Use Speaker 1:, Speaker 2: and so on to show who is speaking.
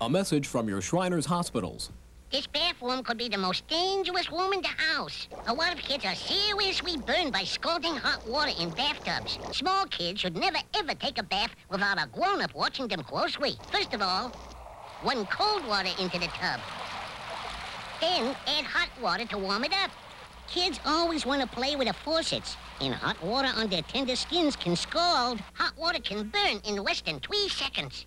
Speaker 1: A message from your Shriners Hospitals.
Speaker 2: This bathroom could be the most dangerous room in the house. A lot of kids are seriously burned by scalding hot water in bathtubs. Small kids should never ever take a bath without a grown-up watching them closely. First of all, run cold water into the tub. Then add hot water to warm it up. Kids always want to play with the faucets, and hot water on their tender skins can scald. Hot water can burn in less than three seconds.